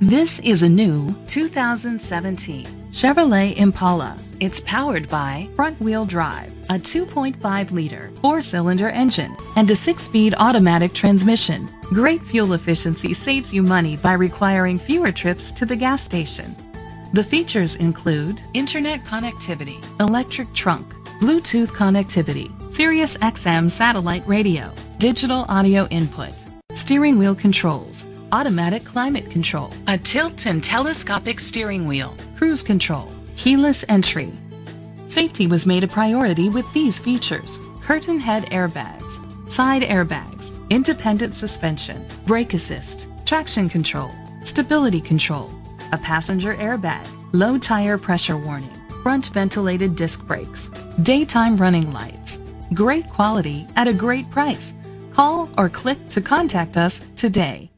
This is a new 2017 Chevrolet Impala. It's powered by front-wheel drive, a 2.5-liter four-cylinder engine, and a six-speed automatic transmission. Great fuel efficiency saves you money by requiring fewer trips to the gas station. The features include internet connectivity, electric trunk, Bluetooth connectivity, Sirius XM satellite radio, digital audio input, steering wheel controls, automatic climate control, a tilt and telescopic steering wheel, cruise control, keyless entry. Safety was made a priority with these features. Curtain head airbags, side airbags, independent suspension, brake assist, traction control, stability control, a passenger airbag, low tire pressure warning, front ventilated disc brakes, daytime running lights. Great quality at a great price. Call or click to contact us today.